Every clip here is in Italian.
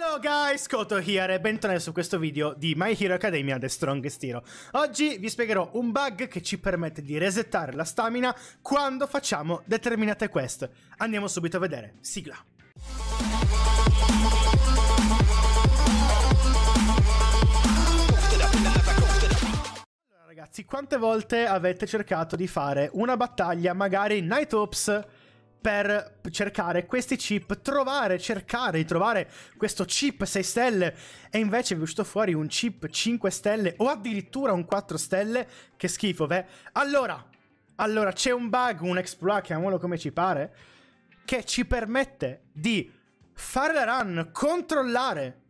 Hello guys, Koto here e bentornati su questo video di My Hero Academia The Strongest Hero. Oggi vi spiegherò un bug che ci permette di resettare la stamina quando facciamo determinate quest. Andiamo subito a vedere. Sigla. Allora ragazzi, quante volte avete cercato di fare una battaglia magari Night Ops per cercare questi chip, trovare, cercare di trovare questo chip 6 stelle e invece è uscito fuori un chip 5 stelle o addirittura un 4 stelle, che schifo, beh. Allora, allora c'è un bug, un exploit, chiamiamolo come ci pare, che ci permette di fare la run, controllare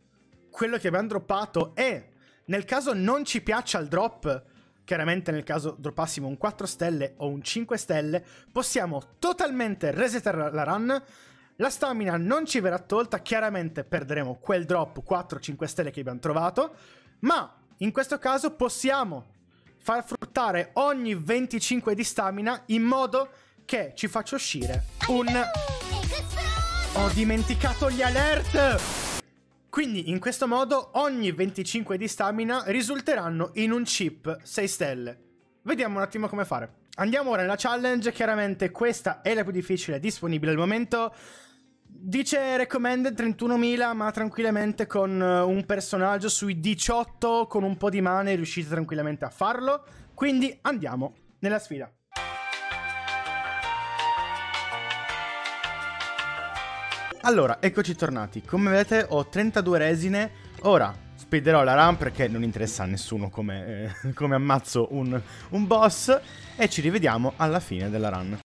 quello che abbiamo droppato e nel caso non ci piaccia il drop Chiaramente nel caso droppassimo un 4 stelle o un 5 stelle, possiamo totalmente resettare la run. La stamina non ci verrà tolta, chiaramente perderemo quel drop 4-5 stelle che abbiamo trovato, ma in questo caso possiamo far fruttare ogni 25 di stamina in modo che ci faccia uscire un... Ho dimenticato gli alert! Quindi in questo modo ogni 25 di stamina risulteranno in un chip 6 stelle. Vediamo un attimo come fare. Andiamo ora nella challenge, chiaramente questa è la più difficile disponibile al momento. Dice recommended 31.000 ma tranquillamente con eh, un personaggio sui 18 con un po' di mane riuscite tranquillamente a farlo. Quindi andiamo nella sfida. Allora, eccoci tornati. Come vedete ho 32 resine. Ora, speederò la run perché non interessa a nessuno come, eh, come ammazzo un, un boss. E ci rivediamo alla fine della run.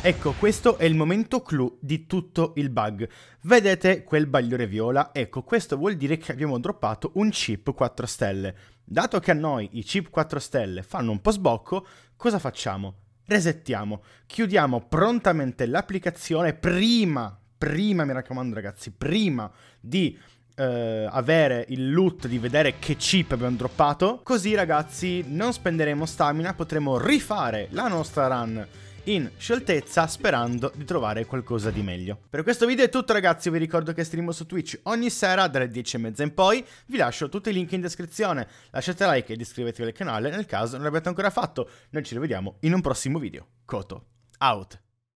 Ecco, questo è il momento clou di tutto il bug. Vedete quel bagliore viola? Ecco, questo vuol dire che abbiamo droppato un chip 4 stelle. Dato che a noi i chip 4 stelle fanno un po' sbocco, cosa facciamo? Resettiamo, chiudiamo prontamente l'applicazione prima, prima mi raccomando ragazzi, prima di eh, avere il loot, di vedere che chip abbiamo droppato. Così ragazzi non spenderemo stamina, potremo rifare la nostra run in scioltezza sperando di trovare qualcosa di meglio. Per questo video è tutto ragazzi, vi ricordo che streamo su Twitch ogni sera dalle 10.30 in poi, vi lascio tutti i link in descrizione, lasciate like ed iscrivetevi al canale nel caso non l'abbiate ancora fatto, noi ci rivediamo in un prossimo video. Koto, out!